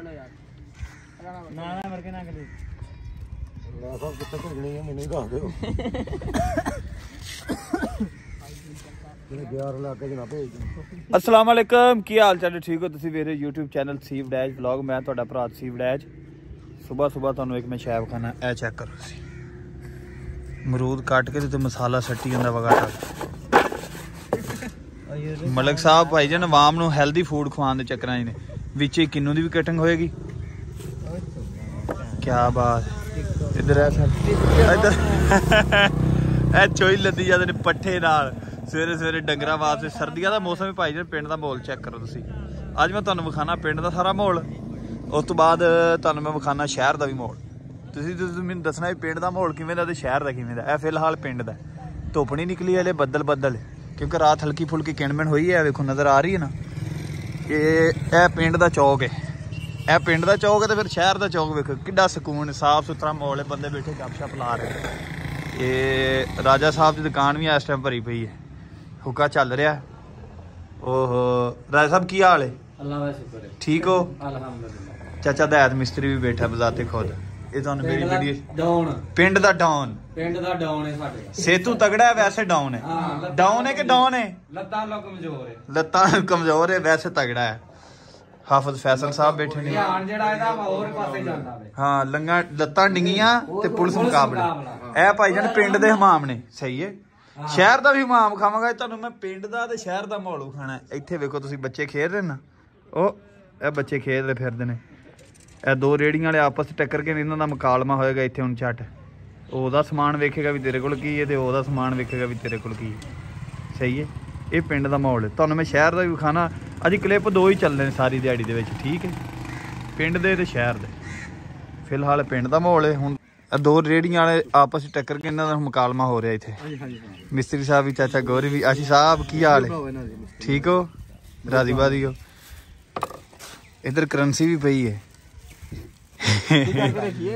ਲਓ ਯਾਰ। ਨਾ ਨਾ ਵਰਗੇ ਨਾ ਕਰੀ। ਲੈ ਸਭ ਕਿੱਥੇ ਭੇਜਣੀ ਹੈ ਮੈਨੂੰ ਹੀ ਦੱਸ ਦਿਓ। ਜਿਹੜੇ 11 ਲਾ ਕੇ ਜਨਾ ਭੇਜ ਦਿਓ। ਅਸਲਾਮ ਵਾਲੇਕਮ ਕੀ ਹਾਲ ਚਾਲ? ਹੈ ਠੀਕ ਹੋ ਤੁਸੀਂ ਮੇਰੇ YouTube ਚੈਨਲ ਸੀਵ ਡੈਸ਼ ਵਲੌਗ ਮੈਂ ਤੁਹਾਡਾ ਭਰਾ ਸੀਵ ਡੈਸ਼ ਸਵੇਰ ਸਵੇਰ ਤੁਹਾਨੂੰ ਇੱਕ ਮੈਂ ਸ਼ੈਬ ਖਾਣਾ ਇਹ ਚੈੱਕ ਕਰੋ ਤੁਸੀਂ ਅਮਰੂਦ ਕੱਟ ਕੇ ਤੇ ਮਸਾਲਾ ਸੱਟੀ ਜਾਂਦਾ ਵਗਾਟਾ ਮਲਕ ਸਾਹਿਬ ਭਾਈ ਜਨ ਆਵਾਮ ਨੂੰ ਹੈਲਦੀ ਫੂਡ ਖਵਾਉਣ ਦੇ ਚੱਕਰਾਂ 'ਚ ਨੇ। ਵਿੱਚ ਹੀ ਕਿੰਨੂ ਦੀ ਵੀ ਕਟਿੰਗ ਹੋਏਗੀ? ਕੀ ਬਾਤ। ਇਧਰ ਆ ਸਰ। ਇਧਰ। ਇਹ ਚੋਈ ਲੱਦੀ ਜਾਂਦੇ ਨੇ ਪੱਠੇ ਨਾਲ। ਸਵੇਰੇ ਸਵੇਰੇ ਡੰਗਰਾਂ ਵਾਸਤੇ ਸਰਦੀਆਂ ਦਾ ਮੌਸਮ ਹੈ ਭਾਈ ਜੀ, ਪਿੰਡ ਦਾ ਮਾਹੌਲ ਚੈੱਕ ਕਰੋ ਤੁਸੀਂ। ਅੱਜ ਮੈਂ ਤੁਹਾਨੂੰ ਵਿਖਾਣਾ ਪਿੰਡ ਦਾ ਸਾਰਾ ਮਾਹੌਲ। ਉਸ ਤੋਂ ਬਾਅਦ ਤੁਹਾਨੂੰ ਮੈਂ ਵਿਖਾਣਾ ਸ਼ਹਿਰ ਦਾ ਵੀ ਮਾਹੌਲ। ਤੁਸੀਂ ਤੁਸੀਂ ਮੈਨੂੰ ਦੱਸਣਾ ਵੀ ਪਿੰਡ ਦਾ ਮਾਹੌਲ ਕਿਵੇਂ ਦਾ ਤੇ ਸ਼ਹਿਰ ਦਾ ਕਿਵੇਂ ਦਾ। ਇਹ ਫਿਲਹਾਲ ਪਿੰਡ ਦਾ। ਧੁੱਪ ਨਹੀਂ ਨਿਕਲੀ ਹਲੇ ਬੱਦਲ ਬੱਦਲ ਕਿਉਂਕਿ ਰਾਤ ਹਲਕੀ ਫੁਲਕੀ ਕਿਣਮਣ ਹੋਈ ਹੈ, ਵੇਖੋ ਨਜ਼ਰ ਆ ਰਹੀ ਹੈ ਨਾ। ਇਹ ਇਹ ਪਿੰਡ ਦਾ ਚੌਕ ਹੈ। ਇਹ ਪਿੰਡ ਦਾ ਚੌਕ ਹੈ ਤੇ ਫਿਰ ਸ਼ਹਿਰ ਦਾ ਚੌਕ ਵੇਖੋ ਕਿੱਡਾ ਸਕੂਨ ਸਾਫ਼ ਸੁਥਰਾ ਮਾਹੌਲ ਹੈ ਬੰਦੇ ਬੈਠੇ ਗੱਪਸ਼ਪ ਲਾ ਰਹੇ ਇਹ ਰਾਜਾ ਸਾਹਿਬ ਦੀ ਦੁਕਾਨ ਵੀ ਇਸ ਟਾਈਮ ਭਰੀ ਪਈ ਹੈ। ਹੁੱਕਾ ਚੱਲ ਰਿਹਾ। ਓਹੋ ਰਾਜਾ ਸਾਹਿਬ ਕੀ ਹਾਲ ਹੈ? ਅੱਲਾਹ ਦਾ ਸ਼ੁਕਰ ਹੈ। ਠੀਕ ਹੋ? ਅਲਹਮਦੁਲਿਲਾ। ਚਾਚਾ ਦਾਇਤ ਮਿਸਤਰੀ ਵੀ ਬੈਠਾ ਬਜ਼ਾਤੇ ਖੁਦ। ਇਹ ਤੁਹਾਨੂੰ ਮੇਰੀ ਵੀਡੀਓ ਡਾਊਨ। ਪਿੰਡ ਦਾ ਡਾਊਨ। ਪਿੰਡ ਦਾ ਡਾਊਨ ਹੈ ਸਾਡੇ। ਸੇਤੂ ਤਗੜਾ ਹੈ ਵੈਸੇ ਡਾਊਨ ਹੈ। ਹਾਂ, ਡਾਊਨ ਹੈ ਕਿ ਡਾਊਨ ਹੈ? ਲੱਤਾਂ ਲੋ ਕਮਜ਼ੋਰ ਹੈ। ਲੱਤਾਂ ਕਮਜ਼ੋਰ ਹੈ ਵੈਸੇ ਤਗੜਾ ਹੈ। ਹਾਫਿਜ਼ ਫੈਸਲ ਸਾਹਿਬ ਬੈਠੇ ਨੇ। ਧਿਆਨ ਜਿਹੜਾ ਇਹਦਾ ਹੋਰ ਪਾਸੇ ਜਾਂਦਾ ਵੇ। ਹਾਂ ਲੰਗਾ ਲੱਤਾਂ ਡਿੰਗੀਆਂ ਤੇ ਪੁਲਿਸ ਮੁਕਾਬਲਾ। ਇਹ ਭਾਈ ਜਾਨ ਪਿੰਡ ਦੇ ਹਮਾਮ ਨੇ। ਸਹੀ ਹੈ। ਸ਼ਹਿਰ ਦਾ ਵੀ ਹਮਾਮ ਖਾਵਾਂਗਾ ਤੁਹਾਨੂੰ ਮੈਂ ਪਿੰਡ ਦਾ ਤੇ ਸ਼ਹਿਰ ਦਾ ਮਾਹੌਲ ਖਾਣਾ ਇੱਥੇ ਵੇਖੋ ਤੁਸੀਂ ਬੱਚੇ ਖੇਡ ਰਹੇ ਨਾ ਉਹ ਇਹ ਬੱਚੇ ਖੇਡਦੇ ਫਿਰਦੇ ਨੇ। ਇਹ ਦੋ ਰੇੜੀਆਂ ਵਾਲੇ ਆਪਸ 'ਚ ਟੱਕਰ ਕੇ ਇਹਨਾਂ ਦਾ ਮੁਕਾਲਮਾ ਹੋਏਗਾ ਇੱਥੇ ਹੁਣ ਝੱਟ। ਉਹਦਾ ਸਮਾਨ ਵੇਖੇਗਾ ਵੀ ਤੇਰੇ ਕੋਲ ਕੀ ਹੈ ਤੇ ਉਹਦਾ ਸਮਾਨ ਵੇਖੇਗਾ ਵੀ ਤੇਰੇ ਕੋਲ ਕੀ ਹੈ। ਸਹੀ ਹੈ? ਇਹ ਪਿੰਡ ਦਾ ਮਾਹੌਲ ਹੈ। ਤੁਹਾਨੂੰ ਮੈਂ ਸ਼ਹਿਰ ਦਾ ਵੀ ਖਾਣਾ ਅੱਜ ਕਲਿੱਪ ਦੋ ਹੀ ਚੱਲਦੇ ਨੇ ਸਾਰੀ ਦਿਹਾੜੀ ਦੇ ਵਿੱਚ ਠੀਕ ਹੈ? ਪਿੰਡ ਦੇ ਤੇ ਸ਼ਹਿਰ ਦੇ। ਫਿਲਹਾਲ ਪਿੰਡ ਦਾ ਮਾਹੌਲ ਹੈ ਹੁਣ ਇਹ ਦੋ ਰੇੜੀਆਂ ਵਾਲੇ ਆਪਸ ਵਿੱਚ ਟੱਕਰ ਕੇ ਇਹਨਾਂ ਦਾ ਮੁਕਾਲਮਾ ਹੋ ਰਿਹਾ ਇੱਥੇ। ਮਿਸਤਰੀ ਸਾਹਿਬ ਵੀ ਚਾਚਾ ਗੌਰੀ ਵੀ ਆਸ਼ੀ ਸਾਹਿਬ ਕੀ ਹਾਲ ਹੈ? ਠੀਕ ਹੋ? ਰਾਜੀ ਬਾਦੀ ਹੋ? ਇਧਰ ਕਰੰਸੀ ਵੀ ਪਈ ਹੈ।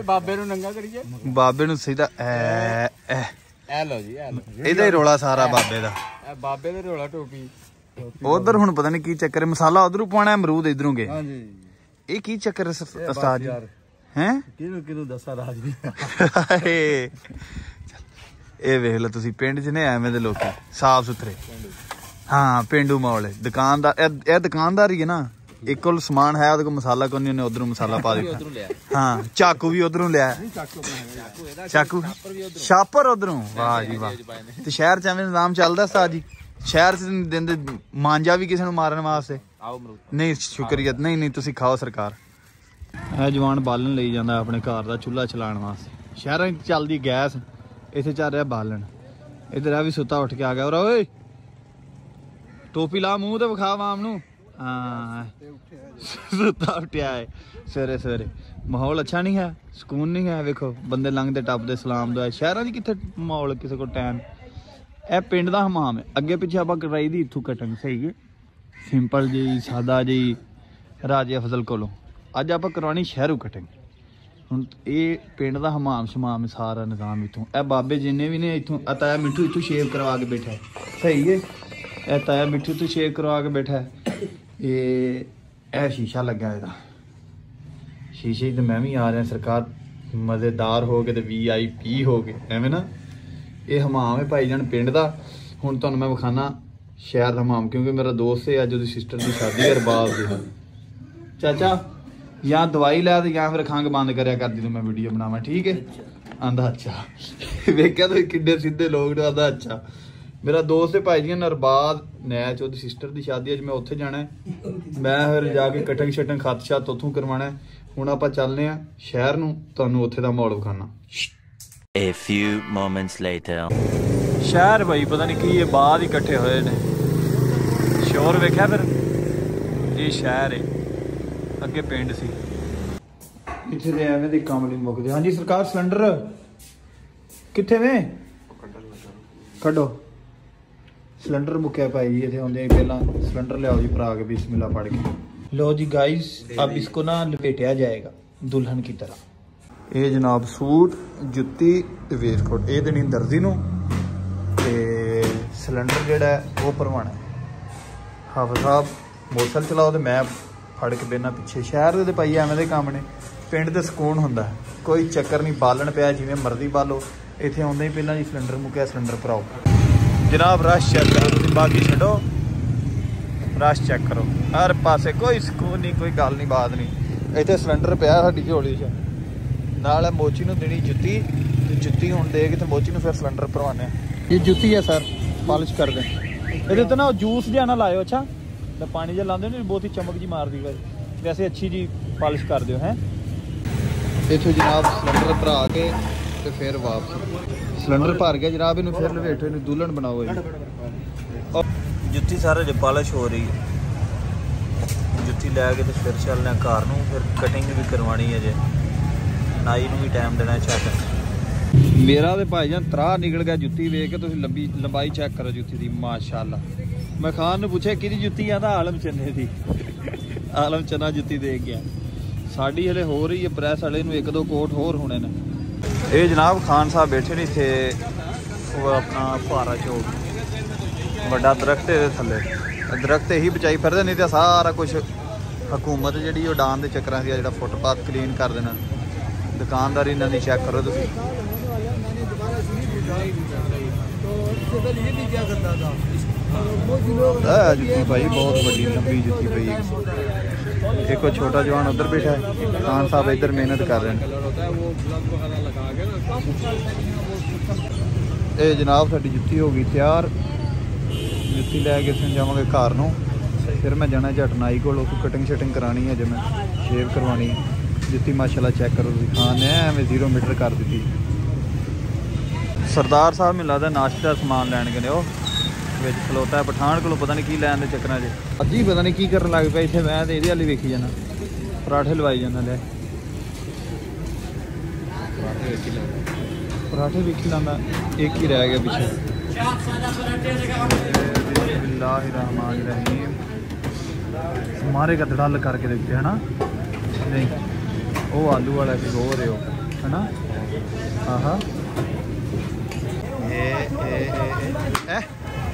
ਬਾਬੇ ਨੂੰ ਨੰਗਾ ਕਰੀਏ? ਬਾਬੇ ਨੂੰ ਸਿੱਧਾ ਐ ਐ। ਐ ਲੋ ਜੀ ਐ ਲੋ ਇਹਦਾ ਹੀ ਰੋਲਾ ਸਾਰਾ ਬਾਬੇ ਦਾ। ਐ ਬਾਬੇ ਦੇ ਰੋਲਾ ਟੋਪੀ। ਉਧਰ ਹੁਣ ਪਤਾ ਨਹੀਂ ਕੀ ਚੱਕਰ ਹੈ ਮਸਾਲਾ ਉਧਰੋਂ ਪਾਉਣਾ ਅਮਰੂਦ ਇਧਰੋਂ ਗਏ। ਹਾਂਜੀ। ਇਹ ਕੀ ਚੱਕਰ ਹੈ ਉਸਤਾਦ ਜੀ? ਹੈ? ਕਿਹਨੂੰ ਕਿਹਨੂੰ ਦੱਸਾਂ ਰਾਜ ਵੀ ਇਹ ਵੇਖ ਲਓ ਤੁਸੀਂ ਪਿੰਡ 'ਚ ਨੇ ਐਵੇਂ ਦੇ ਲੋਕੀ ਸਾਫ਼ ਸੁਥਰੇ। ਹਾਂ ਪਿੰਡੂ ਮਾਹੌਲ ਹੈ। ਦੁਕਾਨ ਦਾ ਇਹ ਇਹ ਦੁਕਾਨਦਾਰ ਹੀ ਹੈ ਨਾ। ਇੱਕ ਕੋਲ ਸਮਾਨ ਹੈ ਉਹਦੇ ਕੋਲ ਮਸਾਲਾ ਕੋਈ ਨਹੀਂ ਉਹਨੇ ਉਧਰੋਂ ਮਸਾਲਾ ਪਾ ਦਿੱਤਾ। ਲਿਆ। ਹਾਂ ਚਾਕੂ ਵੀ ਉਧਰੋਂ ਲਿਆ। ਚਾਕੂ ਛਾਪਰ ਉਧਰੋਂ। ਵਾਹ ਜੀ ਵਾਹ। ਤੇ ਸ਼ਹਿਰ ਚ ਐਵੇਂ ਨਿਜ਼ਾਮ ਚੱਲਦਾ ਉਸਤਾਦ ਜੀ ਸ਼ਹਿਰ ਚ ਨਹੀਂ ਦਿੰਦੇ ਮਾਂਜਾ ਵੀ ਕਿਸੇ ਨੂੰ ਮਾਰਨ ਵਾਸਤੇ? ਨਹੀਂ ਸ਼ੁਕਰੀਆ। ਨਹੀਂ ਨਹੀਂ ਤੁਸੀਂ ਖਾਓ ਸਰਕਾਰ। ਇਹ ਜਵਾਨ ਬਾਲਣ ਲਈ ਜਾਂਦਾ ਆਪਣੇ ਘਰ ਦਾ ਚੁੱਲ੍ਹਾ ਚਲਾਉਣ ਵਾਸਤੇ। ਸ਼ਹਿਰਾਂ 'ਚ ਚੱਲਦੀ ਗੈਸ ਇੱਥੇ ਚੱਲ ਰਿਹਾ ਬਾਲਣ। ਇਧਰ ਆ ਵੀ ਸੁੱਤਾ ਉੱਠ ਕੇ ਆ ਗਿਆ। ਓਏ! ਟੋਪੀ ਲਾ ਮੂੰਹ ਤੇ ਵਿਖਾ ਆਮ ਨੂੰ। ਹਾਂ। ਸੁੱਤਾ ਉੱਠਿਆ ਹੈ ਸਵੇਰੇ ਸਵੇਰੇ। ਮਾਹੌਲ ਅੱਛਾ ਨਹੀਂ ਹੈ, ਸਕੂਨ ਨਹੀਂ ਹੈ, ਵੇਖੋ, ਬੰਦੇ ਲੰਘਦੇ ਟੱਪਦੇ, ਸਲਾਮ ਦੋ ਸ਼ਹਿਰਾਂ 'ਚ ਕਿੱਥੇ ਮਾਹੌਲ ਕਿਸੇ ਕੋਲ ਟਾਈਮ? ਇਹ ਪਿੰਡ ਦਾ ਹਮਾਮ ਹੈ। ਅੱਗੇ ਪਿੱਛੇ ਆਪਾਂ ਕਰਾਈ ਦੀ ਇੱਥੋਂ ਕਟਿੰਗ, ਸਹੀ ਹੈ? ਸਿੰਪਲ ਜੀ ਸਾਦਾ ਜੀ ਰਾਜੇ ਅਫਜ਼ਲ ਕੋਲੋਂ। ਅੱਜ ਆਪਾਂ ਕਰਵਾਉਣੀ ਸ਼ਹਿਰੋਂ ਕਟਿੰਗ। ਹੁਣ ਇਹ ਪਿੰਡ ਦਾ ਹਮਾਮ, ਸ਼ਮਾਮ, ਸਾਰਾ ਨਿਜ਼ਾਮ ਇਥੋਂ। ਇਹ ਬਾਬੇ ਜਿੰਨੇ ਵੀ ਨੇ ਇਥੋਂ ਆ ਤਾਇਆ ਮਿੱਠੂ ਇਥੋਂ ਸ਼ੇਵ ਕਰਵਾ ਕੇ ਬੈਠਾ ਸਹੀ ਹੈ? ਇਹ ਤਾਇਆ ਮਿੱਠੂ ਤੋਂ ਸ਼ੇਵ ਕਰਵਾ ਕੇ ਬੈਠਾ ਇਹ ਇਹ ਸ਼ੀਸ਼ਾ ਲੱਗਾ ਇਹਦਾ। ਸ਼ੀਸ਼ੇ 'ਚ ਤਾਂ ਮੈਂ ਵੀ ਆ ਰਿਹਾ, ਸਰਕਾਰ ਮਜ਼ੇਦਾਰ ਹੋ ਕੇ ਤੇ ਵੀਆਈਪੀ ਹੋ ਕੇ ਐਵੇਂ ਨਾ। ਇਹ ਹਮਾਮ ਹੈ ਭਾਈ ਜਾਨ ਪਿੰਡ ਦਾ। ਹੁਣ ਤੁਹਾਨੂੰ ਮੈਂ ਵਿਖਾਣਾ ਸ਼ਹਿਰ ਦਾ ਹਮਾਮ, ਕਿਉਂਕਿ ਮੇਰਾ ਦੋਸਤ ਹੈ, ਅੱਜ ਉਹਦੀ ਸਿਸਟਰ ਦੀ ਸ਼ਾਦੀ ਹੈ, ਰਬਾਬ ਦੀ। ਚਾਚਾ, ਜਾਂ ਦਵਾਈ ਲੈ ਤੇ ਜਾਂ ਫਿਰ ਖੰਗ ਬੰਦ ਕਰਿਆ ਕਰਦੀ ਤੂੰ ਮੈਂ ਵੀਡੀਓ ਬਣਾਵਾਂ, ਠੀਕ ਹੈ? ਆਂਦਾ, ਅੱਛਾ। ਵੇਖਿਆ ਤੂੰ ਕਿੱਡੇ ਸਿੱਧੇ ਲੋਕ ਨੇ, ਆਂਦਾ, ਅੱਛਾ। ਮੇਰਾ ਦੋਸਤ ਹੈ ਭਾਈ ਜੀ ਨਰਬਾਦ ਨੈਚ ਉਹਦੀ ਸਿਸਟਰ ਦੀ ਸ਼ਾਦੀ ਅੱਜ ਮੈਂ ਉੱਥੇ ਜਾਣਾ। ਮੈਂ ਫਿਰ ਜਾ ਕੇ ਕਟਿੰਗ ਸ਼ਟਿੰਗ ਖੱਤ ਛੱਤ ਉੱਥੋਂ ਕਰਵਾਉਣਾ ਹੈ। ਹੁਣ ਆਪਾਂ ਚੱਲਨੇ ਆ ਸ਼ਹਿਰ ਨੂੰ ਤੁਹਾਨੂੰ ਉੱਥੇ ਦਾ ਮਾਹੌਲ ਵਿਖਾਣਾ A few moments later. ਸ਼ਹਿਰ ਭਾਈ ਪਤਾ ਨਹੀਂ ਕੀ ਇਹ ਬਾਅਦ ਹੀ ਇਕੱਠੇ ਹੋਏ ਨੇ। ਸ਼ੋਰ ਵੇਖਿਆ ਫਿਰ? ਇਹ ਸ਼ਹਿਰ ਹੈ ਅੱਗੇ ਪਿੰਡ ਸੀ। ਇੱਥੇ ਦੇ ਐਵੇਂ ਦੇ ਕੰਮ ਨਹੀਂ ਮੁੱਕਦੇ। ਹਾਂਜੀ ਸਰਕਾਰ ਸਿਲੰਡਰ ਕਿੱਥੇ ਵੇ ਕੱਢੋ। ਸਿਲੰਡਰ ਮੁੱਕਿਆ ਭਾਈ ਜੀ ਇੱਥੇ ਆਉਂਦੇ ਹੀ ਪਹਿਲਾਂ ਸਿਲੰਡਰ ਲਿਆਓ ਜੀ ਭਰਾ ਕੇ ਬਿਸਮਿਲ੍ਲਾ ਪੜ ਕੇ लो जी गाइस अब इसको ना लपेटा जाएगा दुल्हन की तरह ਇਹ ਜਨਾਬ ਸੂਟ ਜੁੱਤੀ ਤੇ ਵੇਸਟਕੋਟ ਇਹ ਦੇਣੀ ਦਰਜੀ ਨੂੰ ਤੇ ਸਿਲੰਡਰ ਜਿਹੜਾ ਹੈ ਉਹ ਭਰਵਾਣਾ ਹੈ ਹਾਫਿਜ਼ ਸਾਹਿਬ ਮੋਟਰਸਾਈਕਲ ਚਲਾਓ ਤੇ ਮੈਂ ਫੜ ਕੇ ਬੈਨਾ ਪਿੱਛੇ ਸ਼ਹਿਰ ਦੇ ਤੇ ਭਾਈ ਐਵੇਂ ਦੇ ਕੰਮ ਨੇ ਪਿੰਡ ਤੇ ਸਕੂਨ ਹੁੰਦਾ ਹੈ। ਕੋਈ ਚੱਕਰ ਨਹੀਂ ਬਾਲਣ ਪਿਆ ਜਿਵੇਂ ਮਰਜ਼ੀ ਬਾਲੋ ਇੱਥੇ ਆਉਂਦੇ ਹੀ ਪਹਿਲਾਂ ਜੀ ਸਿਲੰਡਰ ਮੁੱਕਿਆ ਸਿਲੰਡਰ ਭਰਾਓ ਜਨਾਬ ਰਸ਼ ਚੈੱਕ ਕਰੋ, ਤੁਸੀਂ ਬਾਕੀ ਛੱਡੋ। ਰਸ਼ ਚੈੱਕ ਕਰੋ। ਹਰ ਪਾਸੇ ਕੋਈ ਸਕੂਨ ਨਹੀਂ, ਕੋਈ ਗੱਲ ਨਹੀਂ, ਬਾਤ ਨਹੀਂ। ਇੱਥੇ ਸਿਲੰਡਰ ਪਿਆ ਸਾਡੀ ਝੋਲੀ 'ਚ। ਨਾਲ ਹੈ ਮੋਚੀ ਨੂੰ ਦੇਣੀ ਜੁੱਤੀ। ਤੇ ਜੁੱਤੀ ਹੁਣ ਦੇ ਕੇ ਤੇ ਮੋਚੀ ਨੂੰ ਫਿਰ ਸਿਲੰਡਰ ਭਰਵਾਨੇ ਇਹ ਜੁੱਤੀ ਹੈ ਸਰ, ਪਾਲਿਸ਼ ਕਰ ਦੇ ਇਹਦੇ ਤੇ ਨਾ ਜੂਸ ਜਿਹਾ ਨਾ ਲਾਇਓ, ਅੱਛਾ? ਤੇ ਪਾਣੀ ਜਿਹਾ ਲਾਉਂਦੇ ਨੇ ਬਹੁਤ ਹੀ ਚਮਕ ਜੀ ਮਾਰਦੀ ਵੈ ਵੈਸੇ ਅੱਛੀ ਜੀ ਪਾਲਿਸ਼ ਕਰ ਦਿਓ ਹੈ? ਇੱਥੋਂ ਜਨਾਬ ਸਿਲੰਡਰ ਭਰਾ ਕੇ ਤੇ ਫਿਰ ਵਾਪਸ। ਸਿਲੰਡਰ ਭਰ ਗਿਆ, ਜਨਾਬ ਇਹਨੂੰ ਫਿਰ ਲਵੇਟੋ, ਇਹਨੂੰ ਦੁਲਹਨ ਬਣਾਓ ਜੀ ਜੁੱਤੀ ਸਾਰੇ ਜੇ ਪਾਲਿਸ਼ ਹੋ ਰਹੀ ਹੈ। ਜੁੱਤੀ ਲੈ ਕੇ ਤੇ ਫਿਰ ਚੱਲਦੇ ਘਰ ਨੂੰ, ਫਿਰ ਕਟਿੰਗ ਵੀ ਕਰਵਾਣੀ ਹੈ ਜੇ ਨਾਈ ਨੂੰ ਵੀ ਟਾਈਮ ਦੇਣਾ ਹੈ ਮੇਰਾ ਤੇ ਭਾਈ ਭਾਈਜਾਨ ਤਰਾ ਨਿਕਲ ਗਿਆ ਜੁੱਤੀ ਵੇਖ ਕੇ, ਤੁਸੀਂ ਲੰਬੀ, ਲੰਬਾਈ ਚੈੱਕ ਕਰੋ ਜੁੱਤੀ ਦੀ, ਮਾਸ਼ਾਅੱਲਾ। ਮੈਂ ਖਾਨ ਨੂੰ ਪੁੱਛਿਆ, ਕਿਹਦੀ ਜੁੱਤੀ ਆ? ਤਾਂ ਆਲਮ ਚੰਨੇ ਦੀ। ਆਲਮ ਚੰਨਾ ਜੁੱਤੀ ਦੇਖ ਗਿਆ ਸਾਡੀ ਹਲੇ ਹੋ ਰਹੀ ਹੈ ਪ੍ਰੈਸ ਵਾਲੇ ਨੂੰ ਇੱਕ ਦੋ ਕੋਟ ਹੋਰ ਹੋਣੇ ਨੇ। ਇਹ ਜਨਾਬ ਖਾਨ ਸਾਹਿਬ ਬੈਠੇ ਨੇ ਇੱਥੇ, ਉਹ ਆਪਣਾ ਫੁਹਾਰਾ ਚੌਕ। ਵੱਡਾ ਦਰਖਤ ਇਹਦੇ ਥੱਲੇ। ਦਰਖਤ ਇਹੀ ਬਚਾਈ ਫਿਰਦੇ ਨਹੀਂ ਤੇ ਸਾਰਾ ਕੁਝ ਹਕੂਮਤ ਜਿਹੜੀ ਉਹ ਡਾਨ ਦੇ ਚੱਕਰਾਂ ਸੀ ਜਿਹੜਾ ਫੁੱਟਪਾਥ ਕਲੀਨ ਕਰ ਦੇਣਾ। ਦੁਕਾਨਦਾਰੀ ਇਹਨਾਂ ਦੀ ਚੈੱਕ ਕਰੋ ਤੁਸੀਂ। ਜੁੱਤੀ ਭਾਈ, ਬਹੁਤ ਵੱਡੀ, ਲੰਬੀ ਜੁੱਤੀ ਪਈ। ਹੈ ਦੇਖੋ ਛੋਟਾ ਜਵਾਨ ਉਧਰ ਬੈਠਾ ਹੈ ਖਾਨ ਸਾਹਿਬ ਇੱਧਰ ਮਿਹਨਤ ਕਰ ਰਹੇ ਨੇ कलर होता है वो ग्लव वगैरह लगा के ना ਇਹ ਜਨਾਬ ਸਾਡੀ ਜੁੱਤੀ ਹੋ ਗਈ ਤਿਆਰ ਜੁੱਤੀ ਲੈ ਕੇ ਅਸੀਂ ਜਾਵਾਂਗੇ ਘਰ ਨੂੰ ਫਿਰ ਮੈਂ ਜਾਣਾ ਝਟ ਨਾਈ ਕੋਲ ਉਹ ਕਟਿੰਗ ਸ਼ਟਿੰਗ ਕਰਾਣੀ ਹੈ ਜੇ ਮੈਂ ਸ਼ੇਵ ਕਰਵਾਣੀ ਹੈ ਜੁੱਤੀ ਮਾਸ਼ਾਅੱਲਾ ਚੈੱਕ ਕਰੋ ਤੁਸੀਂ ਖਾਨ ਨੇ ਐਵੇਂ 0 ਮੀਟਰ ਕਰ ਦਿੱਤੀ ਸਰਦਾਰ ਸਾਹਿਬ ਮੈਨੂੰ ਲੱਗਦਾ ਨਾਸ਼ਤੇ ਦਾ ਸਮਾਨ ਲੈਣ ਗਏ ਨੇ ਉਹ ਵਿੱਚ ਖਲੋਤਾ ਪਠਾਨ ਕੋਲੋਂ ਪਤਾ ਨਹੀਂ ਕੀ ਲੈਣ ਦੇ ਚੱਕਰਾਂ 'ਚ। ਅੱਜੀ ਪਤਾ ਨਹੀਂ ਕੀ ਕਰਨ ਲੱਗ ਪਿਆ ਇੱਥੇ ਮੈਂ ਤੇ ਇਹਦੇ ਵਾਲੀ ਵੇਖੀ ਜਾਂਦਾ। ਪਰਾਠੇ ਲਵਾਈ ਜਾਂਦਾ ਲੈ। ਪਰਾਠੇ ਵੇਖੀ ਲੈਂਦਾ ਪਰਾਠੇ ਵੇਖੀ ਲੈਂਦਾ ਇੱਕ ਹੀ ਰਹਿ ਗਿਆ ਪਿੱਛੇ। ਬਿਸਮਿਲ੍ਲਾਹਿ ਰਹਿਮਾਨ ਰਹੀਮ ਕਰਕੇ ਦੇਖਦੇ ਹਨਾ? ਨਹੀਂ ਉਹ ਆਲੂ ਵਾਲਾ ਵੀ ਹੋ ਰਿਹਾ ਹਨਾ? ਆਹਾ। ਇਹ ਇਹ ਇਹ।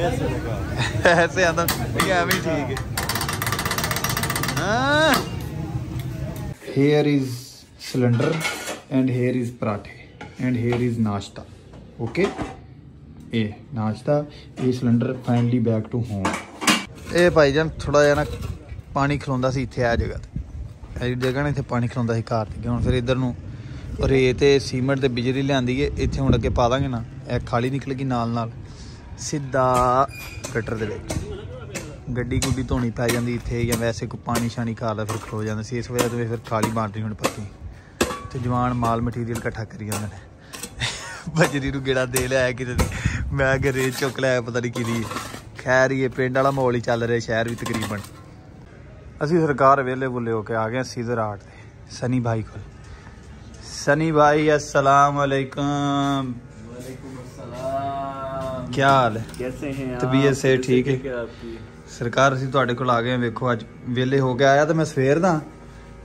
ऐसे लगा ऐसे आंदा नहीं है भी ठीक है हाँ here is cylinder and here is parathe and here is nashta okay ਇਹ ਨਾਸ਼ਤਾ ਇਹ cylinder finally back to home ਇਹ ਭਾਈ ਜਾਨ ਥੋੜਾ ਜਿਹਾ ਨਾ ਪਾਣੀ ਖਲੋਂਦਾ ਸੀ ਇੱਥੇ ਆ ਜਗ੍ਹਾ ਤੇ ਇਹ ਜਗ੍ਹਾ ਨੇ ਇੱਥੇ ਪਾਣੀ ਖਲੋਂਦਾ ਸੀ ਘਰ ਤੇ ਹੁਣ ਫਿਰ ਇੱਧਰ ਨੂੰ ਰੇਤ ਤੇ ਸੀਮੈਂਟ ਤੇ ਬਿਜਲੀ ਲਿਆਂਦੀ ਏ ਇੱਥੇ ਹੁਣ ਅੱਗੇ ਪਾ ਦਾਂਗੇ ਨਾ ਇਹ ਖਾਲੀ ਨਿਕਲੇਗੀ ਨਾਲ ਨਾਲ ਸਿੱਧਾ ਕਟਰ ਦੇ ਵਿੱਚ। ਗੱਡੀ ਗੁੱਡੀ ਧੋਣੀ ਪੈ ਜਾਂਦੀ ਇੱਥੇ ਜਾਂ ਵੈਸੇ ਕੋ ਪਾਣੀ ਸ਼ਾਣੀ ਖਾਲਾ ਫਿਰ ਖਲੋ ਜਾਂਦਾ ਸੀ। ਇਸ ਵਜ੍ਹਾ ਤੋਂ ਫਿਰ ਖਾਲੀ ਬਾਂਟਰੀ ਹੁਣ ਪੱਤੀ ਤੇ ਜਵਾਨ ਮਾਲ ਮਟੀਰੀਅਲ ਇਕੱਠਾ ਕਰੀ ਜਾਂਦੇ ਨੇ। ਬਜਰੀ ਨੂੰ ਗੇੜਾ ਦੇ ਲਿਆ ਕਿਤੇ। ਮੈਂ ਕਿ ਗਰੇ ਚੁੱਕ ਲਿਆ ਪਤਾ ਨਹੀਂ ਕਿਦੀ ਖੈਰ ਇਹ ਪਿੰਡ ਵਾਲਾ ਮਾਹੌਲ ਹੀ ਚੱਲ ਰਿਹਾ ਸ਼ਹਿਰ ਵੀ ਤਕਰੀਬਨ। ਅਸੀਂ ਸਰਕਾਰ ਵੇਲੇ ਬੁੱਲੇ ਹੋ ਕੇ ਆ ਗਏ ਸੀਜ਼ਰ ਆਟ ਤੇ, ਸਨੀ ਭਾਈ ਕੋਲ। ਸਨੀ ਭਾਈ ਅਸਲਾਮ ਅਲੈਕਮ। ਕੀ ਹਾਲ ਹੈ कैसे हैं तबीयत से ठीक है? क्या आपकी ਸਰਕਾਰ ਅਸੀਂ ਤੁਹਾਡੇ ਕੋਲ ਆ ਗਏ ਹਾਂ ਵੇਖੋ ਅੱਜ ਵੇਲੇ ਹੋ ਕੇ ਆਇਆ ਤੇ ਮੈਂ ਸਵੇਰ ਦਾ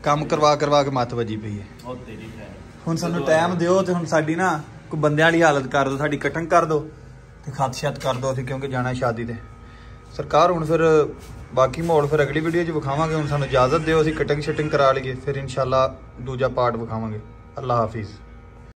ਕੰਮ ਕਰਵਾ ਕਰਵਾ ਕੇ ਮੱਤ ਵੱਜੀ ਪਈ ਹੈ बहुत तेरी है ਹੁਣ ਸਾਨੂੰ ਟਾਈਮ ਦਿਓ ਤੇ ਹੁਣ ਸਾਡੀ ਨਾ ਕੋਈ ਬੰਦਿਆਂ ਵਾਲੀ ਹਾਲਤ ਕਰ ਦਿਓ ਸਾਡੀ ਕਟਿੰਗ ਕਰ ਦਿਓ ਤੇ ਖਤ ਛਤ ਕਰ ਦਿਓ ਅਸੀਂ ਕਿਉਂਕਿ ਜਾਣਾ ਹੈ ਸ਼ਾਦੀ ਤੇ ਸਰਕਾਰ ਹੁਣ ਫਿਰ ਬਾਕੀ ਮਾਹੌਲ ਫਿਰ ਅਗਲੀ ਵੀਡੀਓ 'ਚ ਵਿਖਾਵਾਂਗੇ ਹੁਣ ਸਾਨੂੰ ਇਜਾਜ਼ਤ ਦਿਓ ਅਸੀਂ ਕਟਿੰਗ ਸ਼ਟਿੰਗ ਕਰਾ ਲਈਏ ਫਿਰ ਇਨਸ਼ਾਅੱਲਾ ਦੂਜਾ ਪਾਰਟ ਵਿਖਾਵਾਂਗੇ ਅੱਲਾ ਹਾਫਿਜ਼